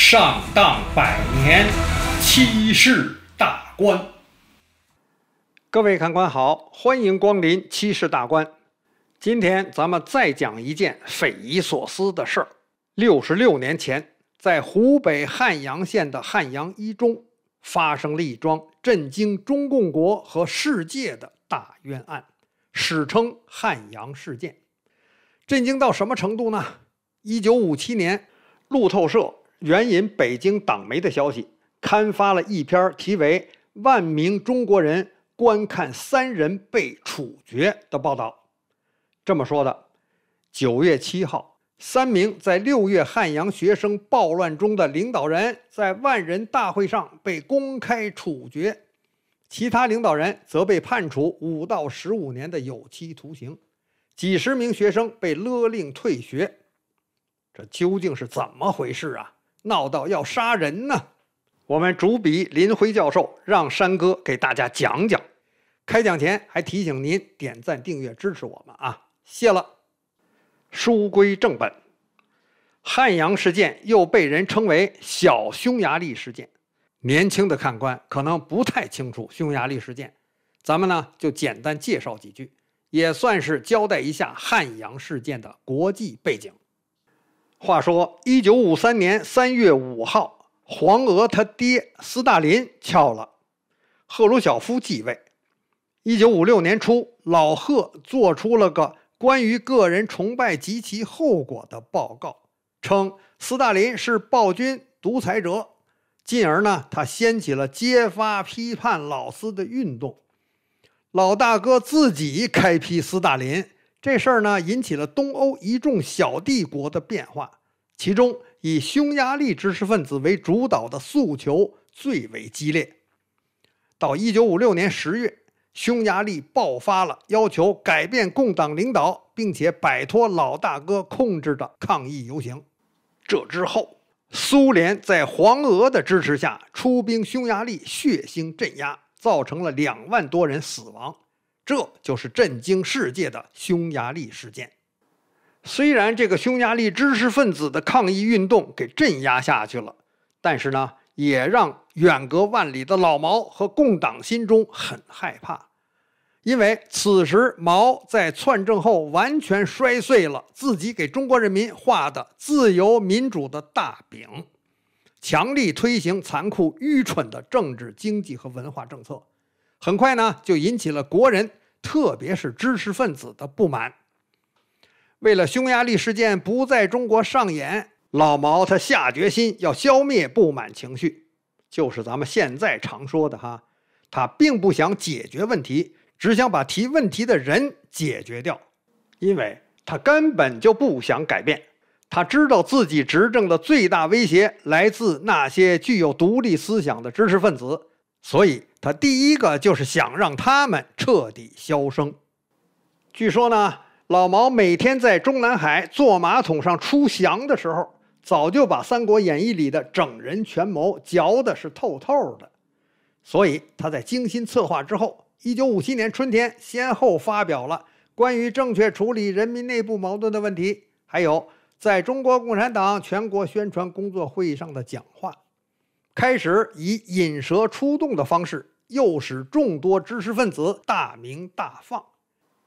上当百年，七世大官。各位看官好，欢迎光临七世大观。今天咱们再讲一件匪夷所思的事儿。六十六年前，在湖北汉阳县的汉阳一中，发生了一桩震惊中共国和世界的大冤案，史称汉阳事件。震惊到什么程度呢？一九五七年，路透社援引北京党媒的消息，刊发了一篇题为《万名中国人观看三人被处决》的报道。这么说的：九月七号，三名在六月汉阳学生暴乱中的领导人，在万人大会上被公开处决，其他领导人则被判处五到十五年的有期徒刑，几十名学生被勒令退学。这究竟是怎么回事啊？闹到要杀人呢？我们主笔林辉教授让山哥给大家讲讲。开讲前还提醒您点赞、订阅支持我们啊，谢了。书归正本，汉阳事件又被人称为小匈牙利事件。年轻的看官可能不太清楚匈牙利事件，咱们呢就简单介绍几句，也算是交代一下汉阳事件的国际背景。话说，一九五三年三月五号，黄俄他爹斯大林翘了，赫鲁晓夫继位。一九五六年初，老贺做出了个关于个人崇拜及其后果的报告，称斯大林是暴君独裁者，进而呢，他掀起了揭发批判老斯的运动。老大哥自己开辟斯大林。这事儿呢，引起了东欧一众小帝国的变化，其中以匈牙利知识分子为主导的诉求最为激烈。到一九五六年十月，匈牙利爆发了要求改变共党领导，并且摆脱老大哥控制的抗议游行。这之后，苏联在黄俄的支持下出兵匈牙利，血腥镇压，造成了两万多人死亡。这就是震惊世界的匈牙利事件。虽然这个匈牙利知识分子的抗议运动给镇压下去了，但是呢，也让远隔万里的老毛和共党心中很害怕，因为此时毛在篡政后完全摔碎了自己给中国人民画的自由民主的大饼，强力推行残酷愚蠢的政治、经济和文化政策。很快呢，就引起了国人，特别是知识分子的不满。为了匈牙利事件不在中国上演，老毛他下决心要消灭不满情绪，就是咱们现在常说的哈，他并不想解决问题，只想把提问题的人解决掉，因为他根本就不想改变。他知道自己执政的最大威胁来自那些具有独立思想的知识分子。所以，他第一个就是想让他们彻底消声。据说呢，老毛每天在中南海坐马桶上出翔的时候，早就把《三国演义》里的整人权谋嚼的是透透的。所以，他在精心策划之后，一九五七年春天，先后发表了关于正确处理人民内部矛盾的问题，还有在中国共产党全国宣传工作会议上的讲话。开始以引蛇出洞的方式，诱使众多知识分子大鸣大放。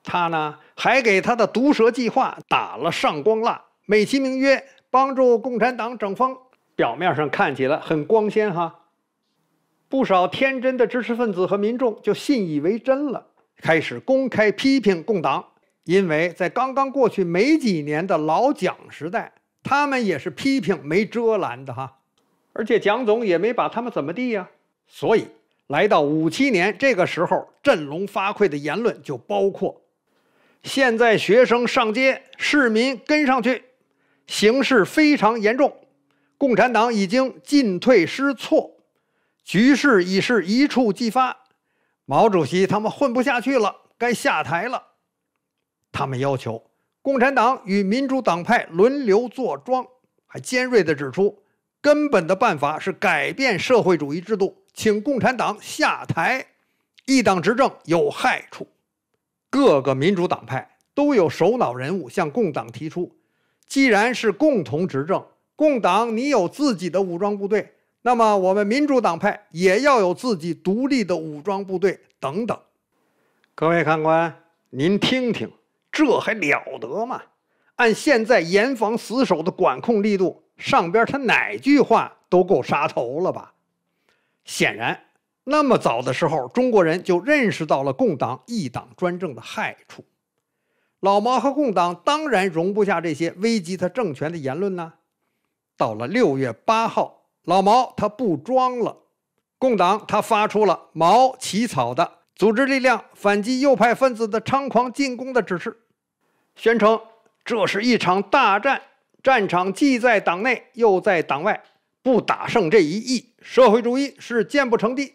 他呢，还给他的毒蛇计划打了上光蜡，美其名曰帮助共产党整风。表面上看起来很光鲜哈，不少天真的知识分子和民众就信以为真了，开始公开批评共党。因为在刚刚过去没几年的老蒋时代，他们也是批评没遮拦的哈。而且蒋总也没把他们怎么地呀，所以来到五七年这个时候，振聋发聩的言论就包括：现在学生上街，市民跟上去，形势非常严重，共产党已经进退失措，局势已是一触即发，毛主席他们混不下去了，该下台了。他们要求共产党与民主党派轮流坐庄，还尖锐地指出。根本的办法是改变社会主义制度，请共产党下台。一党执政有害处。各个民主党派都有首脑人物向共党提出：既然是共同执政，共党你有自己的武装部队，那么我们民主党派也要有自己独立的武装部队等等。各位看官，您听听，这还了得吗？按现在严防死守的管控力度，上边他哪句话都够杀头了吧？显然，那么早的时候，中国人就认识到了共党一党专政的害处。老毛和共党当然容不下这些危及他政权的言论呢。到了六月八号，老毛他不装了，共党他发出了毛起草的组织力量反击右派分子的猖狂进攻的指示，宣称这是一场大战，战场既在党内又在党外，不打胜这一役，社会主义是建不成的，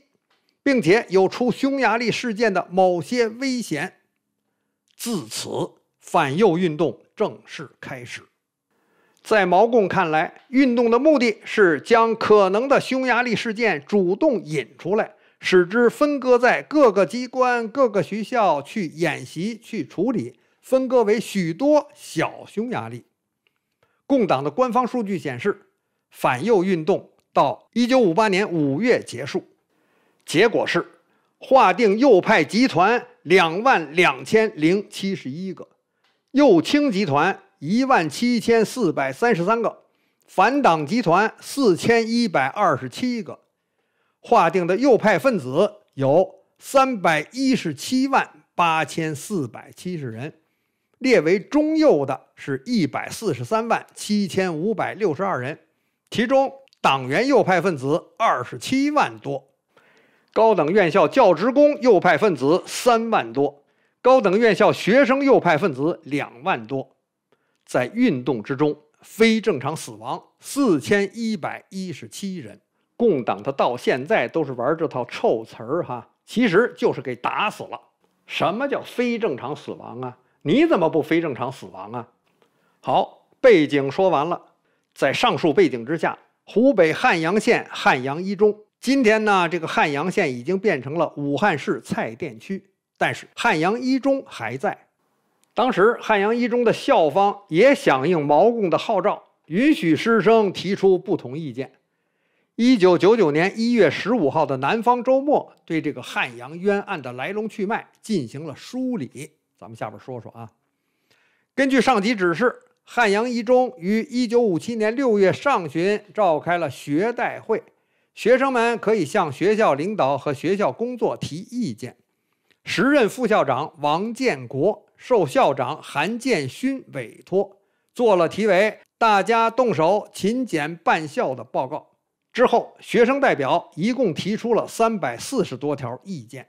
并且有出匈牙利事件的某些危险。自此，反右运动正式开始。在毛共看来，运动的目的是将可能的匈牙利事件主动引出来，使之分割在各个机关、各个学校去演习、去处理，分割为许多小匈牙利。共党的官方数据显示，反右运动到一九五八年五月结束，结果是划定右派集团。两万两千零七十一个，右倾集团一万七千四百三十三个，反党集团四千一百二十七个，划定的右派分子有三百一十七万八千四百七十人，列为中右的是一百四十三万七千五百六十二人，其中党员右派分子二十七万多。高等院校教职工右派分子三万多，高等院校学生右派分子两万多，在运动之中非正常死亡四千一百一十七人。共党他到现在都是玩这套臭词儿哈，其实就是给打死了。什么叫非正常死亡啊？你怎么不非正常死亡啊？好，背景说完了，在上述背景之下，湖北汉阳县汉阳一中。今天呢，这个汉阳县已经变成了武汉市蔡甸区，但是汉阳一中还在。当时汉阳一中的校方也响应毛共的号召，允许师生提出不同意见。一九九九年一月十五号的《南方周末》对这个汉阳冤案的来龙去脉进行了梳理。咱们下边说说啊。根据上级指示，汉阳一中于一九五七年六月上旬召开了学代会。学生们可以向学校领导和学校工作提意见。时任副校长王建国受校长韩建勋委托，做了题为“大家动手勤俭办校”的报告。之后，学生代表一共提出了三百四十多条意见。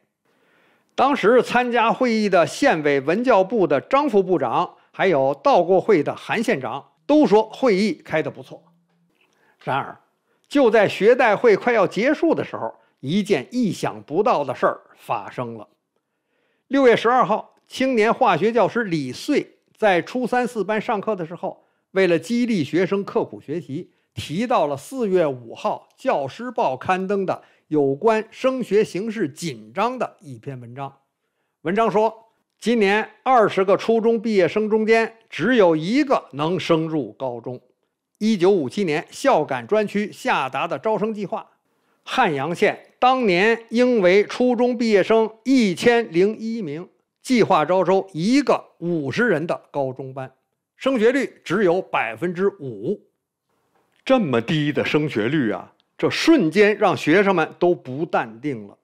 当时参加会议的县委文教部的张副部长，还有到过会的韩县长，都说会议开得不错。然而，就在学代会快要结束的时候，一件意想不到的事儿发生了。六月十二号，青年化学教师李穗在初三四班上课的时候，为了激励学生刻苦学习，提到了四月五号《教师报》刊登的有关升学形势紧张的一篇文章。文章说，今年二十个初中毕业生中间，只有一个能升入高中。一九五七年，孝感专区下达的招生计划，汉阳县当年应为初中毕业生一千零一名，计划招收一个五十人的高中班，升学率只有百分之五。这么低的升学率啊，这瞬间让学生们都不淡定了。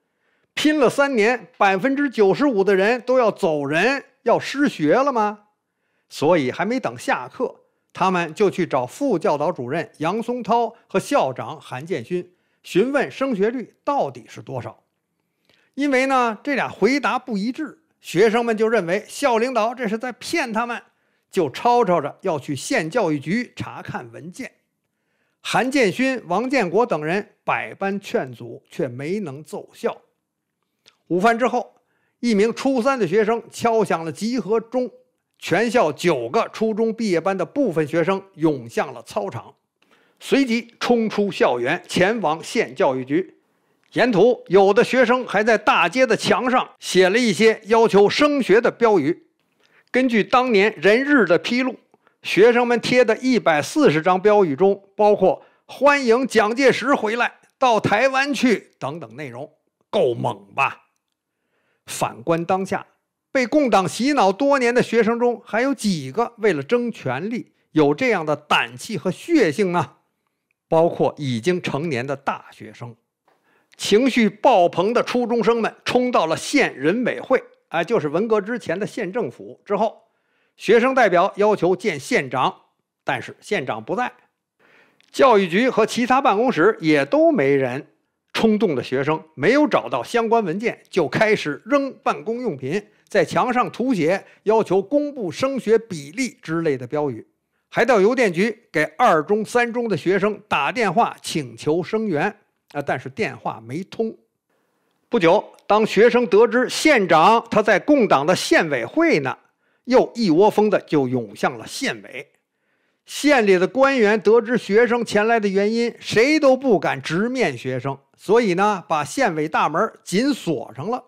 拼了三年，百分之九十五的人都要走人，要失学了吗？所以还没等下课。他们就去找副教导主任杨松涛和校长韩建勋询问升学率到底是多少。因为呢，这俩回答不一致，学生们就认为校领导这是在骗他们，就吵吵着要去县教育局查看文件。韩建勋、王建国等人百般劝阻，却没能奏效。午饭之后，一名初三的学生敲响了集合钟。全校九个初中毕业班的部分学生涌向了操场，随即冲出校园，前往县教育局。沿途，有的学生还在大街的墙上写了一些要求升学的标语。根据当年人日的披露，学生们贴的一百四十张标语中，包括“欢迎蒋介石回来，到台湾去”等等内容，够猛吧？反观当下，被共党洗脑多年的学生中，还有几个为了争权力有这样的胆气和血性呢？包括已经成年的大学生，情绪爆棚的初中生们冲到了县人委会，啊，就是文革之前的县政府之后。学生代表要求见县长，但是县长不在，教育局和其他办公室也都没人。冲动的学生没有找到相关文件，就开始扔办公用品，在墙上涂写要求公布升学比例之类的标语，还到邮电局给二中、三中的学生打电话请求声援啊，但是电话没通。不久，当学生得知县长他在共党的县委会呢。又一窝蜂的就涌向了县委，县里的官员得知学生前来的原因，谁都不敢直面学生，所以呢，把县委大门紧锁上了。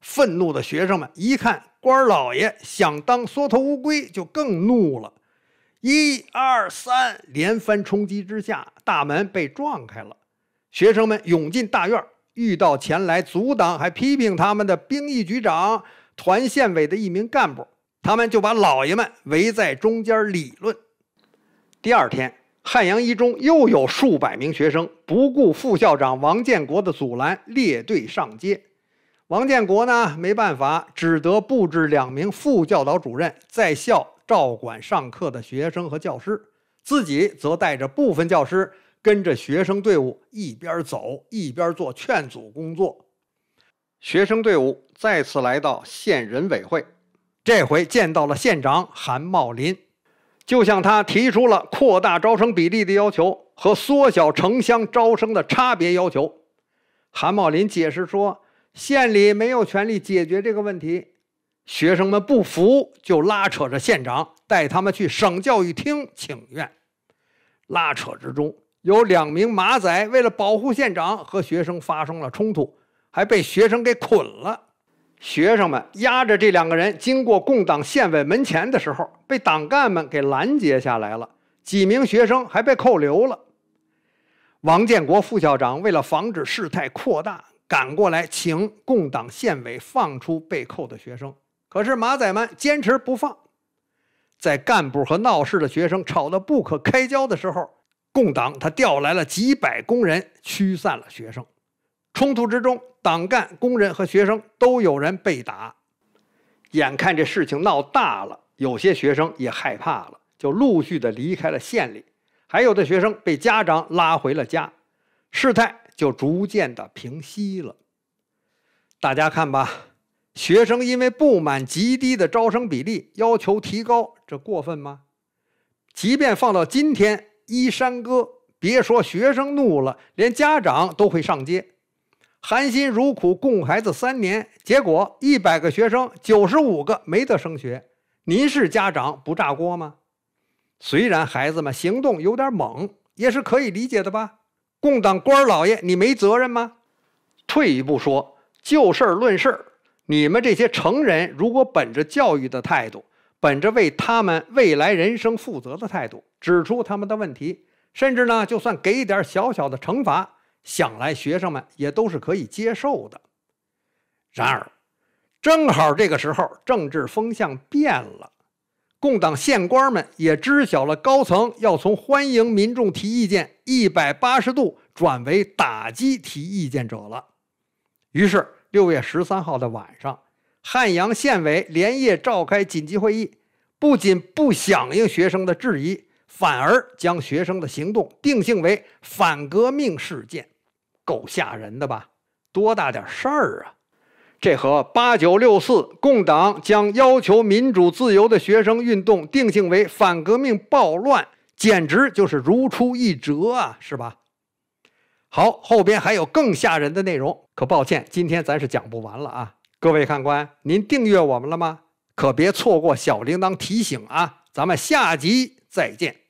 愤怒的学生们一看官老爷想当缩头乌龟，就更怒了。一二三，连番冲击之下，大门被撞开了，学生们涌进大院，遇到前来阻挡还批评他们的兵役局长、团县委的一名干部。他们就把老爷们围在中间理论。第二天，汉阳一中又有数百名学生不顾副校长王建国的阻拦，列队上街。王建国呢，没办法，只得布置两名副教导主任在校照管上课的学生和教师，自己则带着部分教师跟着学生队伍一边走一边做劝阻工作。学生队伍再次来到县人委会。这回见到了县长韩茂林，就向他提出了扩大招生比例的要求和缩小城乡招生的差别要求。韩茂林解释说，县里没有权利解决这个问题。学生们不服，就拉扯着县长带他们去省教育厅请愿。拉扯之中，有两名马仔为了保护县长和学生发生了冲突，还被学生给捆了。学生们押着这两个人经过共党县委门前的时候，被党干们给拦截下来了。几名学生还被扣留了。王建国副校长为了防止事态扩大，赶过来请共党县委放出被扣的学生。可是马仔们坚持不放。在干部和闹事的学生吵得不可开交的时候，共党他调来了几百工人驱散了学生。冲突之中，党干、工人和学生都有人被打。眼看这事情闹大了，有些学生也害怕了，就陆续的离开了县里。还有的学生被家长拉回了家，事态就逐渐的平息了。大家看吧，学生因为不满极低的招生比例，要求提高，这过分吗？即便放到今天，依山哥，别说学生怒了，连家长都会上街。含辛茹苦供孩子三年，结果一百个学生九十五个没得升学，您是家长不炸锅吗？虽然孩子们行动有点猛，也是可以理解的吧？共党官老爷，你没责任吗？退一步说，就事论事你们这些成人，如果本着教育的态度，本着为他们未来人生负责的态度，指出他们的问题，甚至呢，就算给一点小小的惩罚。想来，学生们也都是可以接受的。然而，正好这个时候，政治风向变了，共党县官们也知晓了高层要从欢迎民众提意见一百八十度转为打击提意见者了。于是，六月十三号的晚上，汉阳县委连夜召开紧急会议，不仅不响应学生的质疑，反而将学生的行动定性为反革命事件。够吓人的吧？多大点事儿啊！这和八九六四共党将要求民主自由的学生运动定性为反革命暴乱，简直就是如出一辙啊，是吧？好，后边还有更吓人的内容，可抱歉，今天咱是讲不完了啊！各位看官，您订阅我们了吗？可别错过小铃铛提醒啊！咱们下集再见。